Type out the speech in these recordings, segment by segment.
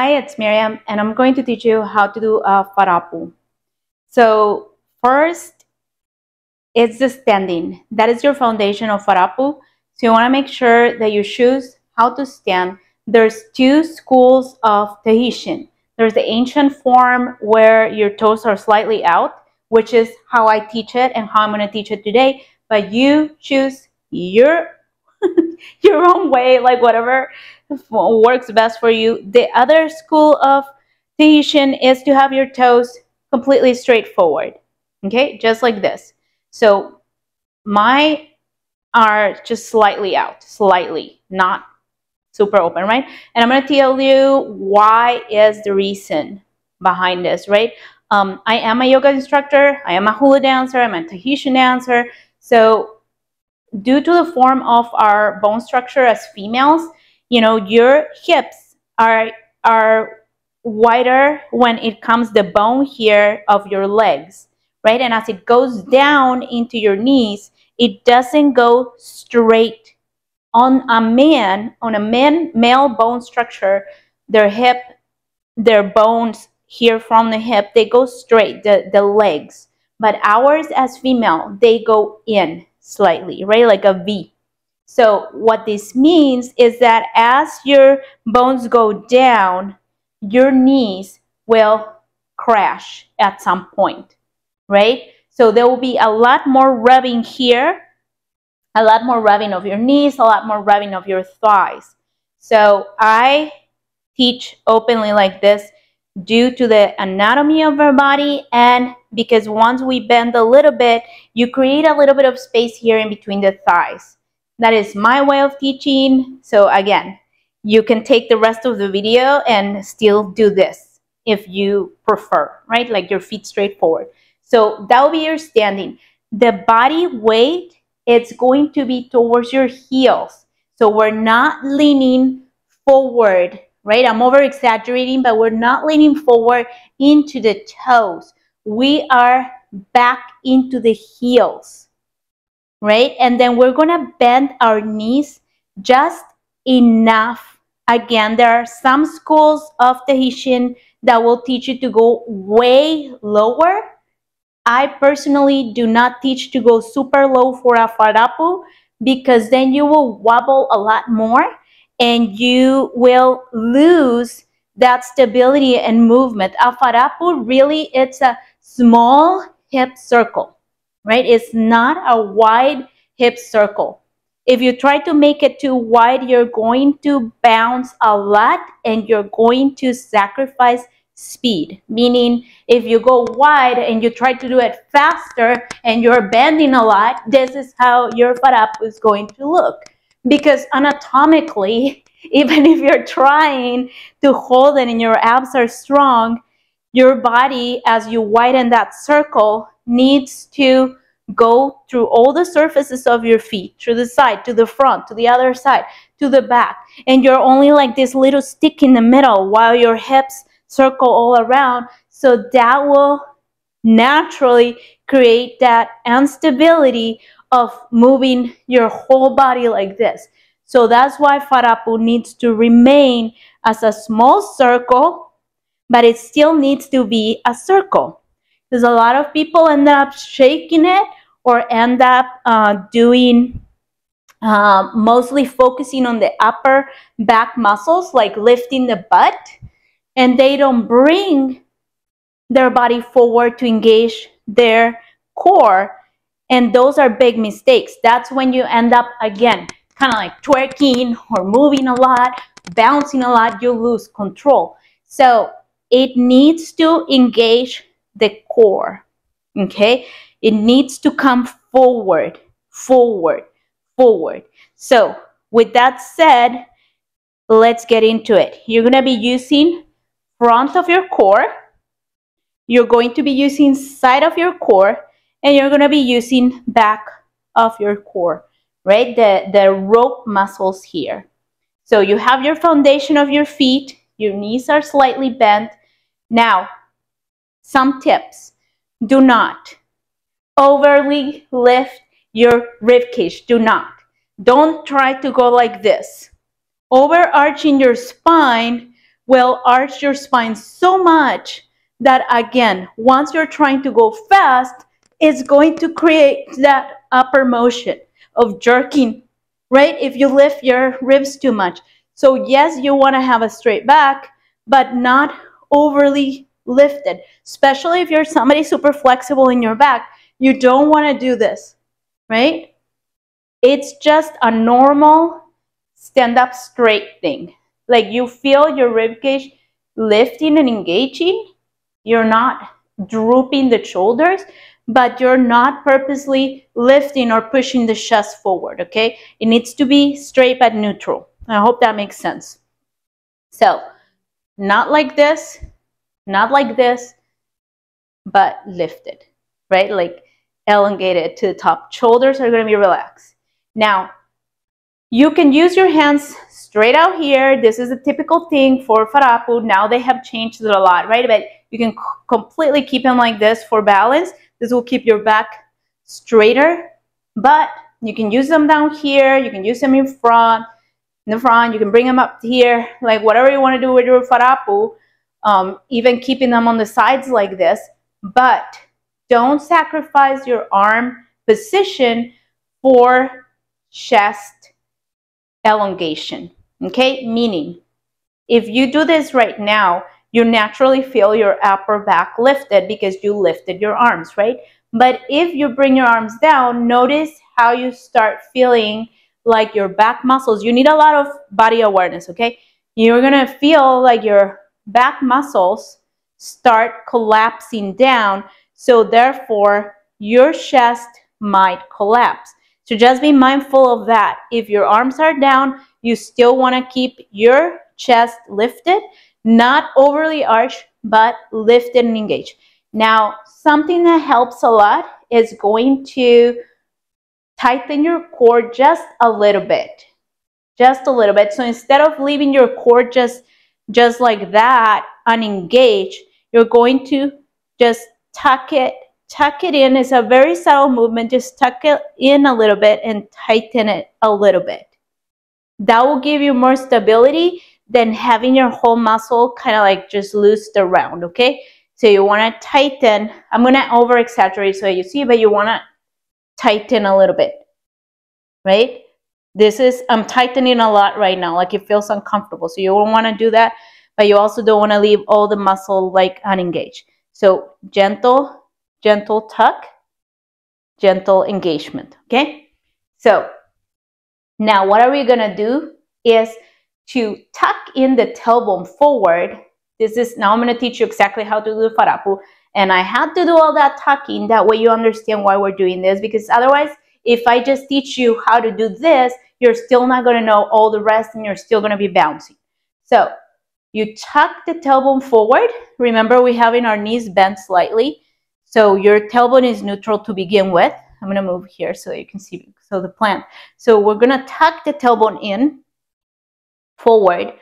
Hi, it's Myriam, and I'm going to teach you how to do a fa'arapu. So first, it's the standing. That is your foundation of fa'arapu. So you want to make sure that you choose how to stand. There's two schools of Tahitian. There's the ancient form where your toes are slightly out, which is how I teach it and how I'm going to teach it today. But you choose your your own way, like whatever works best for you. The other school of Tahitian is to have your toes completely straight forward. Okay, just like this. So my are just slightly out, slightly, not super open, right? And I'm going to tell you why is the reason behind this, right? Um, I am a yoga instructor. I am a hula dancer. I'm a Tahitian dancer. So due to the form of our bone structure as females, you know, your hips are are wider when it comes the bone here of your legs, right? And as it goes down into your knees, it doesn't go straight on a man, on a man male bone structure, their hip, their bones here from the hip, they go straight, the, the legs. But ours as female, they go in slightly, right? Like a V. So what this means is that as your bones go down, your knees will crash at some point, right? So there will be a lot more rubbing here, a lot more rubbing of your knees, a lot more rubbing of your thighs. So I teach openly like this due to the anatomy of our body and because once we bend a little bit, you create a little bit of space here in between the thighs. That is my way of teaching. So again, you can take the rest of the video and still do this if you prefer, right? Like your feet straight forward. So that will be your standing. The body weight, it's going to be towards your heels. So we're not leaning forward, right? I'm over exaggerating, but we're not leaning forward into the toes. We are back into the heels, right? And then we're going to bend our knees just enough. Again, there are some schools of Tahitian that will teach you to go way lower. I personally do not teach to go super low for a fa'arapu because then you will wobble a lot more and you will lose that stability and movement. A fa'arapu really, it's a small hip circle, right? It's not a wide hip circle. If you try to make it too wide, you're going to bounce a lot and you're going to sacrifice speed. Meaning, if you go wide and you try to do it faster and you're bending a lot, this is how your fa'arapu is going to look. Because anatomically, even if you're trying to hold it and your abs are strong, your body, as you widen that circle, needs to go through all the surfaces of your feet, through the side, to the front, to the other side, to the back. And you're only like this little stick in the middle while your hips circle all around. So that will naturally create that instability of moving your whole body like this. So that's why Fa'arapu needs to remain as a small circle but it still needs to be a circle. Because a lot of people end up shaking it or end up uh, doing uh, mostly focusing on the upper back muscles, like lifting the butt, and they don't bring their body forward to engage their core. And those are big mistakes. That's when you end up, again, kind of like twerking or moving a lot, bouncing a lot, you lose control. So it needs to engage the core. Okay? It needs to come forward, forward, forward. So, with that said, let's get into it. You're going to be using front of your core. You're going to be using side of your core and you're going to be using back of your core, right? The, the rope muscles here. So you have your foundation of your feet, your knees are slightly bent, now, some tips. Do not overly lift your rib cage. Do not. Don't try to go like this. Overarching your spine will arch your spine so much that again, once you're trying to go fast, it's going to create that upper motion of jerking, right? If you lift your ribs too much. So yes, you want to have a straight back, but not overly lifted, especially if you're somebody super flexible in your back. You don't want to do this, right? It's just a normal stand up straight thing. Like you feel your rib cage lifting and engaging. You're not drooping the shoulders, but you're not purposely lifting or pushing the chest forward, okay? It needs to be straight but neutral. I hope that makes sense. So, not like this, not like this, but lifted, right? Like elongated to the top. Shoulders are going to be relaxed. Now, you can use your hands straight out here. This is a typical thing for Fa'arapu. Now they have changed it a lot, right? But you can completely keep them like this for balance. This will keep your back straighter, but you can use them down here. You can use them in front, in the front. You can bring them up here, like whatever you want to do with your fa'arapu, um, even keeping them on the sides like this. But don't sacrifice your arm position for chest elongation, okay? Meaning, if you do this right now, you naturally feel your upper back lifted because you lifted your arms, right? But if you bring your arms down, notice how you start feeling like your back muscles. You need a lot of body awareness, okay? You're gonna feel like your back muscles start collapsing down. So therefore, your chest might collapse. So just be mindful of that. If your arms are down, you still wanna keep your chest lifted not overly arched, but lifted and engaged. Now, something that helps a lot is going to tighten your core just a little bit. Just a little bit. So instead of leaving your core just, just like that, unengaged, you're going to just tuck it, tuck it in. It's a very subtle movement. Just tuck it in a little bit and tighten it a little bit. That will give you more stability than having your whole muscle kind of like just loosed around, okay? So you want to tighten. I'm going to over exaggerate so you see, but you want to tighten a little bit, right? This is, I'm tightening a lot right now, like it feels uncomfortable. So you don't want to do that, but you also don't want to leave all the muscle like unengaged. So gentle, gentle tuck, gentle engagement, okay? So now what are we to do is to tuck in the tailbone forward. This is, now I'm to teach you exactly how to do the fa'arapu. And I had to do all that tucking, that way you understand why we're doing this, because otherwise, if I just teach you how to do this, you're still not to know all the rest and you're still to be bouncing. So you tuck the tailbone forward. Remember, we have in our knees bent slightly. So your tailbone is neutral to begin with. I'm going to move here so you can see so the plan. So we're going to tuck the tailbone in forward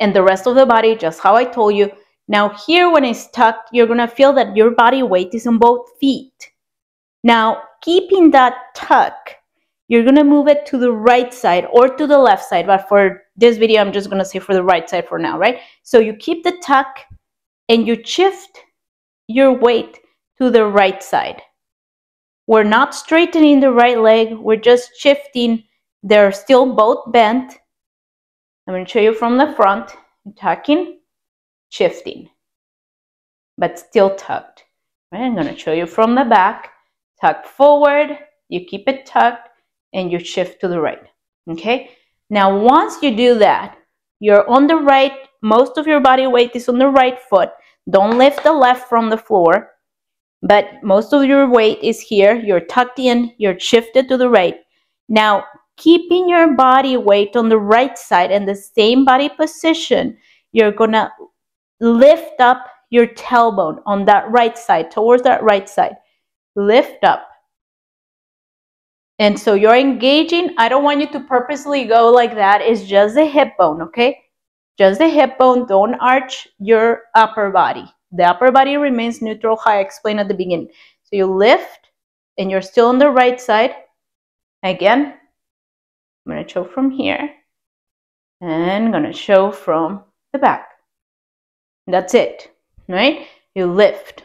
and the rest of the body just how I told you. Now here when it's tucked, you're going to feel that your body weight is on both feet. Now keeping that tuck, you're going to move it to the right side or to the left side. But for this video, I'm just going to say for the right side for now, right? So you keep the tuck and you shift your weight to the right side. We're not straightening the right leg. We're just shifting. They're still both bent I'm going to show you from the front, tucking, shifting, but still tucked. Right? I'm going to show you from the back, tuck forward, you keep it tucked, and you shift to the right. Okay? Now, once you do that, you're on the right, most of your body weight is on the right foot. Don't lift the left from the floor, but most of your weight is here. You're tucked in, you're shifted to the right. Now, keeping your body weight on the right side and the same body position, you're gonna lift up your tailbone on that right side, towards that right side. Lift up. And so you're engaging. I don't want you to purposely go like that. It's just the hip bone, okay? Just the hip bone. Don't arch your upper body. The upper body remains neutral, how I explained at the beginning. So you lift and you're still on the right side. Again, I'm going to show from here and I'm going to show from the back. That's it, right? You lift.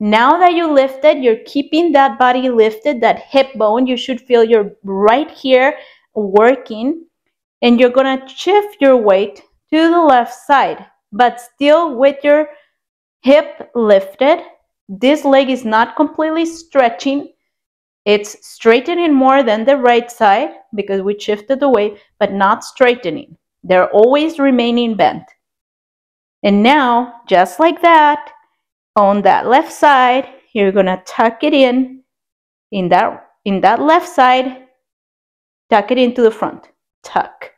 Now that you lifted, you're keeping that body lifted, that hip bone. You should feel your right here working. And you're going to shift your weight to the left side, but still with your hip lifted. This leg is not completely stretching. It's straightening more than the right side because we shifted the weight, but not straightening. They're always remaining bent. And now, just like that, on that left side, you're gonna tuck it in, in that, in that left side, tuck it into the front, tuck.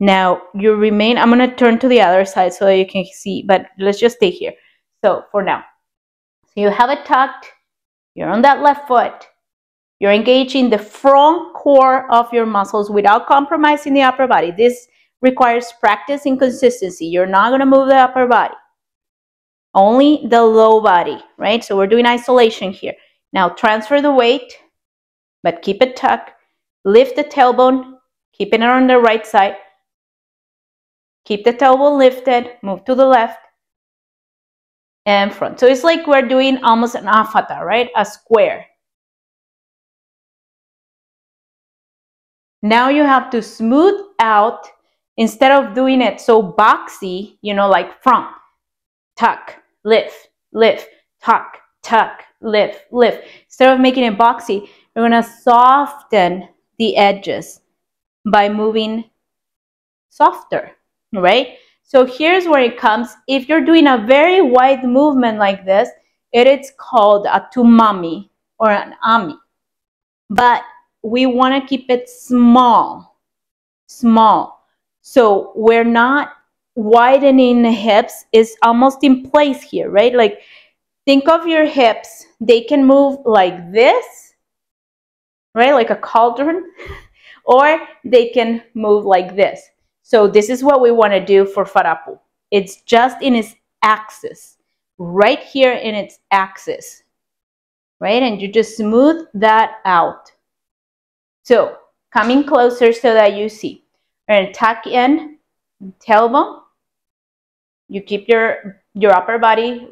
Now you remain, I'm gonna turn to the other side so that you can see, but let's just stay here. So for now, so you have it tucked, you're on that left foot, you're engaging the front core of your muscles without compromising the upper body. This requires practice and consistency. You're not gonna move the upper body only the low body, right? So we're doing isolation here. Now transfer the weight, but keep it tucked. Lift the tailbone, keeping it on the right side. Keep the tailbone lifted, move to the left and front. So it's like we're doing almost an afata, right? A square. Now you have to smooth out instead of doing it so boxy, you know, like front, tuck, lift, lift, tuck, tuck, lift, lift. Instead of making it boxy, we're going to soften the edges by moving softer, right? So here's where it comes. If you're doing a very wide movement like this, it is called a tumami or an ami. But we want to keep it small, small. So we're not widening the hips is almost in place here, right? Like think of your hips. They can move like this, right? Like a cauldron, or they can move like this. So this is what we want to do for Fa'arapu. It's just in its axis, right here in its axis, right? And you just smooth that out. So coming closer so that you see. We're going to tuck in tailbone you keep your, your upper body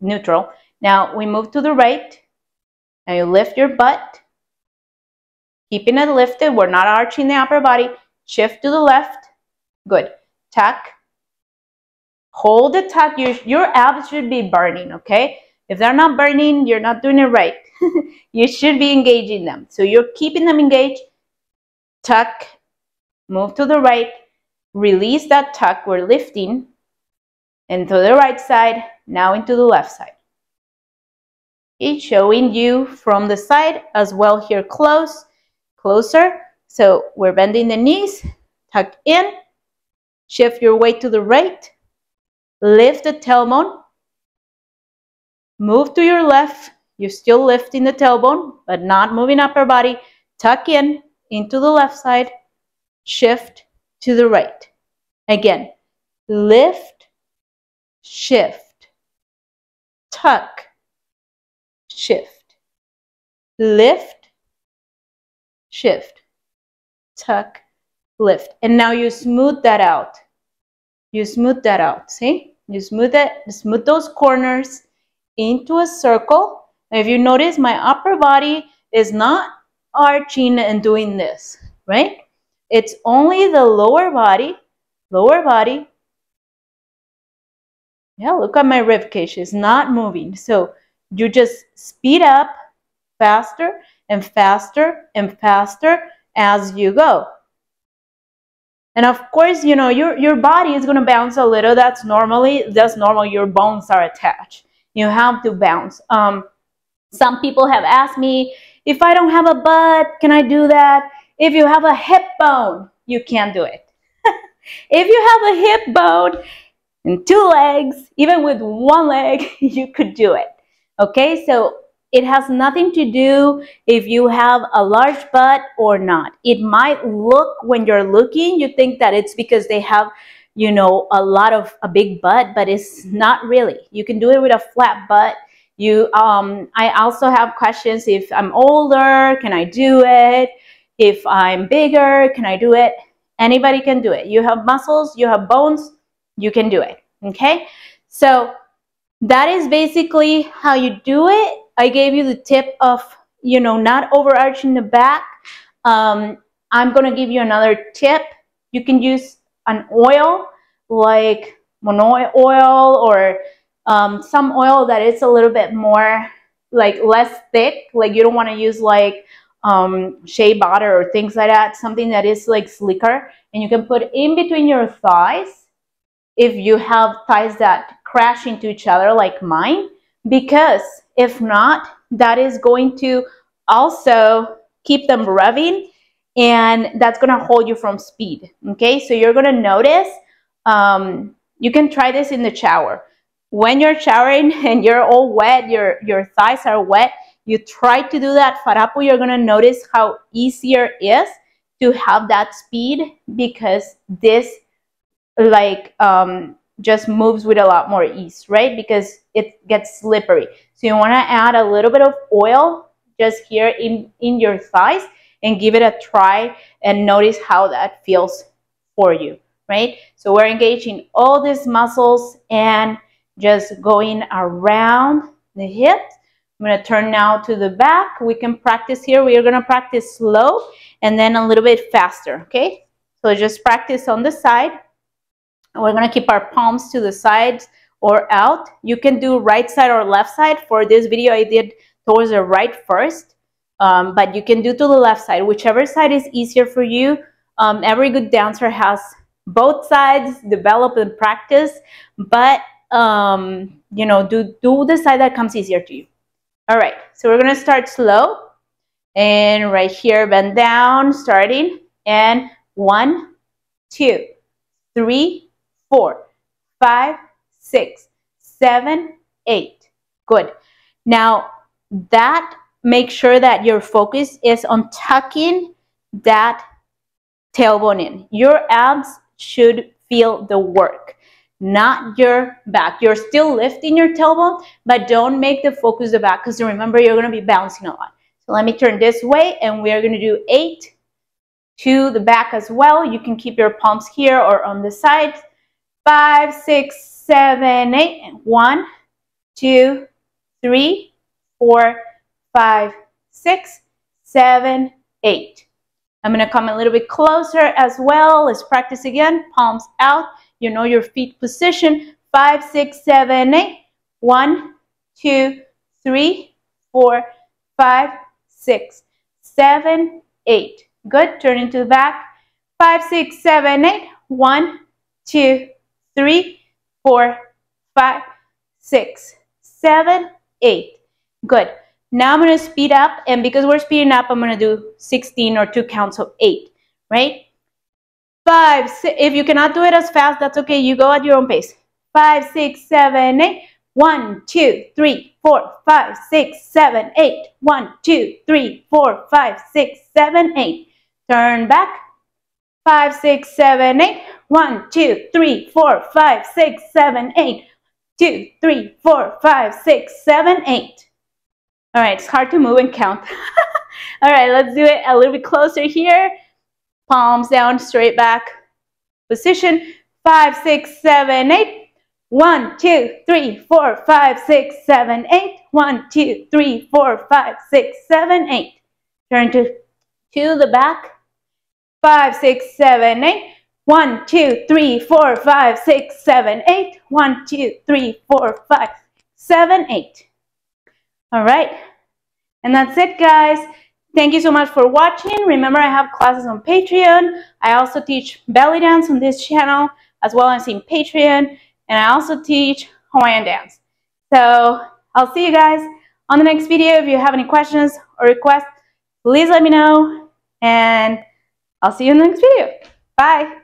neutral. Now we move to the right. Now you lift your butt. Keeping it lifted. We're not arching the upper body. Shift to the left. Good. Tuck. Hold the tuck. Your, your abs should be burning, okay? If they're not burning, you're not doing it right. you should be engaging them. So you're keeping them engaged. Tuck. Move to the right. Release that tuck. We're lifting into the right side, now into the left side. It's showing you from the side as well here close, closer. So we're bending the knees, tuck in, shift your weight to the right, lift the tailbone, move to your left, you're still lifting the tailbone, but not moving upper body, tuck in into the left side, shift to the right. Again, lift shift, tuck, shift, lift, shift, tuck, lift. And now you smooth that out. You smooth that out, see? You smooth it, smooth those corners into a circle. And if you notice, my upper body is not arching and doing this, right? It's only the lower body, lower body yeah, look at my rib cage. It's not moving. So you just speed up faster and faster and faster as you go. And of course, you know, your, your body is going to bounce a little. That's normally, that's normal. Your bones are attached. You have to bounce. Um, some people have asked me, if I don't have a butt, can I do that? If you have a hip bone, you can't do it. if you have a hip bone and two legs, even with one leg, you could do it. Okay, so it has nothing to do if you have a large butt or not. It might look when you're looking, you think that it's because they have, you know, a lot of a big butt, but it's not really. You can do it with a flat butt. You, um, I also have questions if I'm older, can I do it? If I'm bigger, can I do it? Anybody can do it. You have muscles, you have bones, you can do it. Okay, so that is basically how you do it. I gave you the tip of, you know, not overarching the back. Um, I'm going to give you another tip. You can use an oil like monoi oil or um, some oil that is a little bit more like less thick. Like you don't want to use like um, shea butter or things like that. Something that is like slicker and you can put in between your thighs if you have thighs that crash into each other like mine because if not that is going to also keep them revving and that's going to hold you from speed okay? So you're going to notice um, you can try this in the shower. When you're showering and you're all wet your your thighs are wet you try to do that fa'arapu you're going to notice how easier it is to have that speed because this like um, just moves with a lot more ease, right? Because it gets slippery. So you want to add a little bit of oil just here in, in your thighs and give it a try and notice how that feels for you, right? So we're engaging all these muscles and just going around the hips. I'm going to turn now to the back. We can practice here. We are going to practice slow and then a little bit faster, okay? So just practice on the side. We're gonna keep our palms to the sides or out. You can do right side or left side. For this video, I did towards the right first, um, but you can do to the left side. Whichever side is easier for you. Um, every good dancer has both sides, develop and practice, but um, you know, do, do the side that comes easier to you. All right, so we're gonna start slow. And right here, bend down, starting. And one, two, three, four, five, six, seven, eight. Good. Now, that make sure that your focus is on tucking that tailbone in. Your abs should feel the work, not your back. You're still lifting your tailbone, but don't make the focus the back because remember, you're going to be bouncing a lot. So let me turn this way and we are going to do eight to the back as well. You can keep your palms here or on the sides. Five, six, seven, eight. One, two, three, four, five, six, seven, eight. I'm going to come a little bit closer as well. Let's practice again. Palms out. You know your feet position. Five, six, seven, eight. One, two, three, four, five, six, seven, eight. Good. Turn into the back. Five, six, seven, eight. One, two, three, four, five, six, seven, eight. Good. Now I'm going to speed up. And because we're speeding up, I'm going to do 16 or two counts of eight, right? Five, six, if you cannot do it as fast, that's okay. You go at your own pace. Five, six, seven, eight. One, two, three, four, five, six, seven, eight. One, two, three, four, five, six, seven, eight. Turn back. Five, six, seven, eight. One, two, three, four, five, six, seven, eight. Two, three, four, five, six, seven, eight. All right, it's hard to move and count. All right, let's do it a little bit closer here. Palms down, straight back. Position. Five, six, seven, eight. One, two, three, four, five, six, seven, eight. One, two, three, four, five, six, seven, eight. Turn to, to the back. Five, six, seven, eight. One, two, three, four, five, six, seven, eight. One, two, three, four, five, seven, eight. All right. And that's it, guys. Thank you so much for watching. Remember, I have classes on Patreon. I also teach belly dance on this channel, as well as in Patreon. And I also teach Hawaiian dance. So I'll see you guys on the next video. If you have any questions or requests, please let me know. And I'll see you in the next video. Bye.